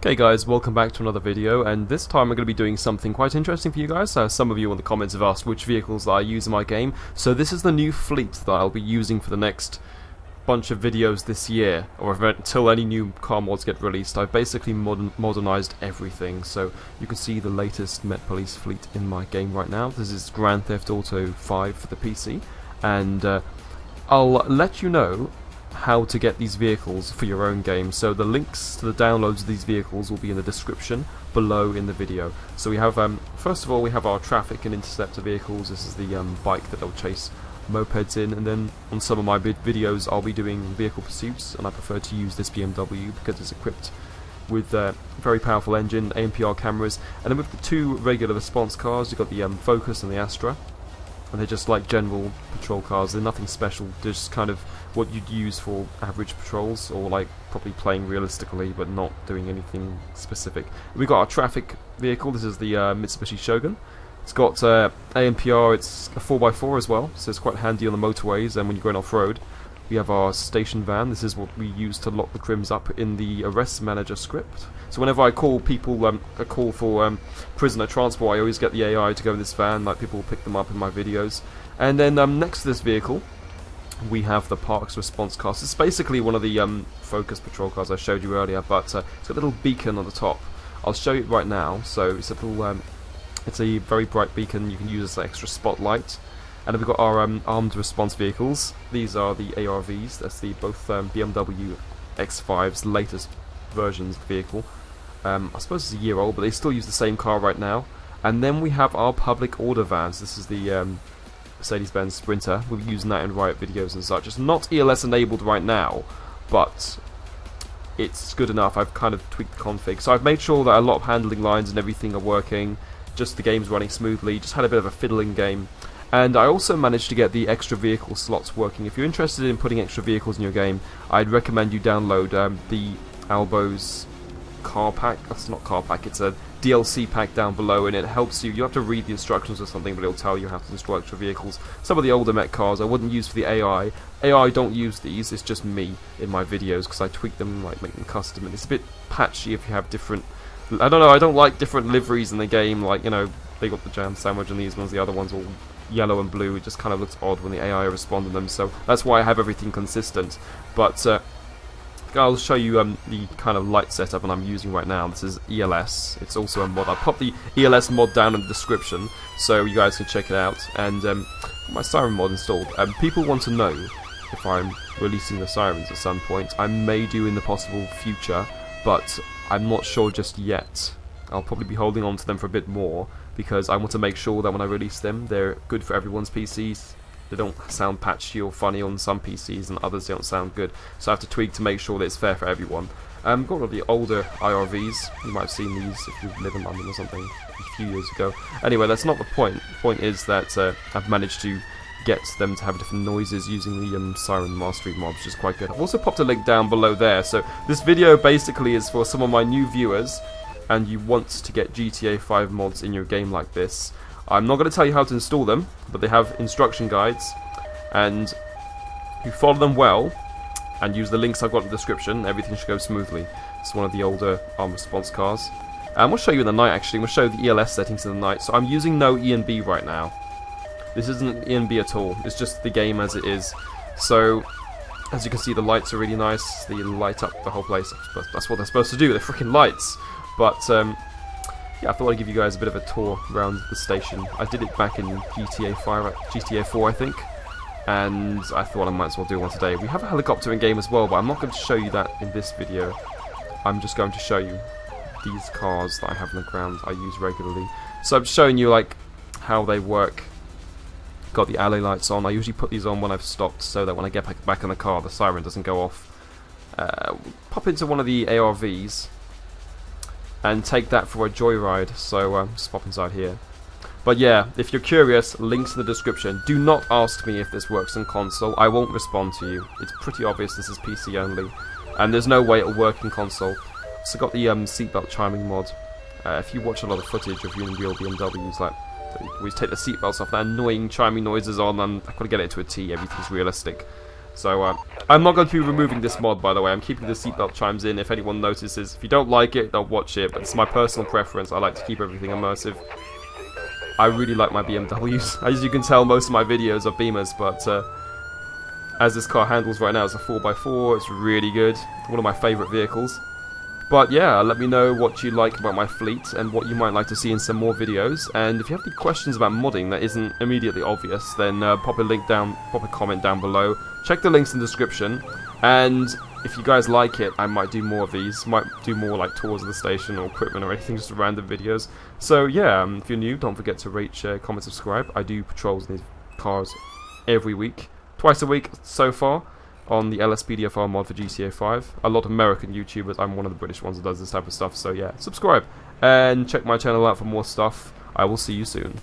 Okay guys, welcome back to another video, and this time I'm going to be doing something quite interesting for you guys. Uh, some of you in the comments have asked which vehicles that I use in my game, so this is the new fleet that I'll be using for the next bunch of videos this year, or until any new car mods get released. I've basically modern modernized everything, so you can see the latest Met Police fleet in my game right now. This is Grand Theft Auto 5 for the PC, and uh, I'll let you know how to get these vehicles for your own game. So the links to the downloads of these vehicles will be in the description below in the video. So we have, um, first of all, we have our traffic and interceptor vehicles. This is the um, bike that they'll chase mopeds in, and then on some of my videos I'll be doing vehicle pursuits, and I prefer to use this BMW because it's equipped with a uh, very powerful engine, ANPR cameras, and then with the two regular response cars, you've got the um, Focus and the Astra and they're just like general patrol cars. They're nothing special. They're just kind of what you'd use for average patrols, or like probably playing realistically, but not doing anything specific. We've got our traffic vehicle. This is the uh, Mitsubishi Shogun. It's got uh, ANPR. It's a 4x4 as well, so it's quite handy on the motorways and when you're going off-road. We have our station van. This is what we use to lock the crims up in the arrest manager script. So whenever I call people um, a call for um, prisoner transport, I always get the AI to go in this van. Like people will pick them up in my videos. And then um, next to this vehicle, we have the Parks Response car. It's basically one of the um, Focus patrol cars I showed you earlier, but uh, it's got a little beacon on the top. I'll show you it right now. So it's a little, um, it's a very bright beacon. You can use as an extra spotlight. And then we've got our um, armed response vehicles. These are the ARVs. That's the both um, BMW X5's latest versions of the vehicle. Um, I suppose it's a year old, but they still use the same car right now. And then we have our public order vans. This is the um, Mercedes-Benz Sprinter. We'll be using that in Riot videos and such. It's not ELS enabled right now, but it's good enough. I've kind of tweaked the config. So I've made sure that a lot of handling lines and everything are working. Just the game's running smoothly. Just had a bit of a fiddling game. And I also managed to get the extra vehicle slots working. If you're interested in putting extra vehicles in your game, I'd recommend you download um, the Albo's car pack. That's not car pack, it's a DLC pack down below, and it helps you. You have to read the instructions or something, but it'll tell you how to install extra vehicles. Some of the older mech cars I wouldn't use for the AI. AI don't use these, it's just me in my videos because I tweak them, like make them custom, and it's a bit patchy if you have different. I don't know, I don't like different liveries in the game, like, you know, they got the jam sandwich and these ones, the other ones all yellow and blue. It just kind of looks odd when the AI respond to them, so that's why I have everything consistent. But uh, I'll show you um, the kind of light setup that I'm using right now. This is ELS. It's also a mod. I'll pop the ELS mod down in the description so you guys can check it out. And um, my siren mod installed. Um, people want to know if I'm releasing the sirens at some point. I may do in the possible future, but I'm not sure just yet. I'll probably be holding on to them for a bit more because I want to make sure that when I release them, they're good for everyone's PCs. They don't sound patchy or funny on some PCs, and others don't sound good. So I have to tweak to make sure that it's fair for everyone. Um, got one of the older IRVs. You might have seen these if you live in London or something a few years ago. Anyway, that's not the point. The point is that uh, I've managed to get them to have different noises using the um, Siren Mastery mod, which is quite good. I've also popped a link down below there. So this video basically is for some of my new viewers and you want to get GTA 5 mods in your game like this, I'm not going to tell you how to install them, but they have instruction guides, and you follow them well, and use the links I've got in the description, everything should go smoothly. It's one of the older arm response cars. And we'll show you in the night actually, we'll show the ELS settings in the night. So I'm using no ENB right now. This isn't ENB at all, it's just the game as it is. So, as you can see the lights are really nice, they light up the whole place. That's what they're supposed to do, they're freaking lights. But um, yeah, I thought I'd give you guys a bit of a tour around the station. I did it back in GTA 5, GTA 4, I think, and I thought I might as well do one today. We have a helicopter in game as well, but I'm not going to show you that in this video. I'm just going to show you these cars that I have on the ground I use regularly. So I'm showing you like how they work. Got the alley lights on. I usually put these on when I've stopped so that when I get back in the car the siren doesn't go off. Uh, pop into one of the ARVs and take that for a joyride. So um, just pop inside here. But yeah, if you're curious, links in the description. Do not ask me if this works on console. I won't respond to you. It's pretty obvious this is PC only. And there's no way it'll work in console. So got the um, seatbelt chiming mod. Uh, if you watch a lot of footage of in real BMWs, like we take the seatbelts off, that annoying chiming noises on, and I've got to get it to a T. Everything's realistic. So uh, I'm not going to be removing this mod, by the way. I'm keeping the seatbelt chimes in. If anyone notices, if you don't like it, don't watch it. But it's my personal preference. I like to keep everything immersive. I really like my BMWs. As you can tell, most of my videos are Beamers, but uh, as this car handles right now, it's a 4x4. It's really good. One of my favourite vehicles. But yeah, let me know what you like about my fleet and what you might like to see in some more videos. And if you have any questions about modding that isn't immediately obvious, then uh, pop a link down, pop a comment down below. Check the links in the description. And if you guys like it, I might do more of these. Might do more like tours of the station or equipment or anything, just random videos. So yeah, um, if you're new, don't forget to rate, share, comment, subscribe. I do patrols in these cars every week, twice a week so far on the LSPDFR mod for GTA 5. A lot of American YouTubers, I'm one of the British ones that does this type of stuff, so yeah, subscribe and check my channel out for more stuff. I will see you soon.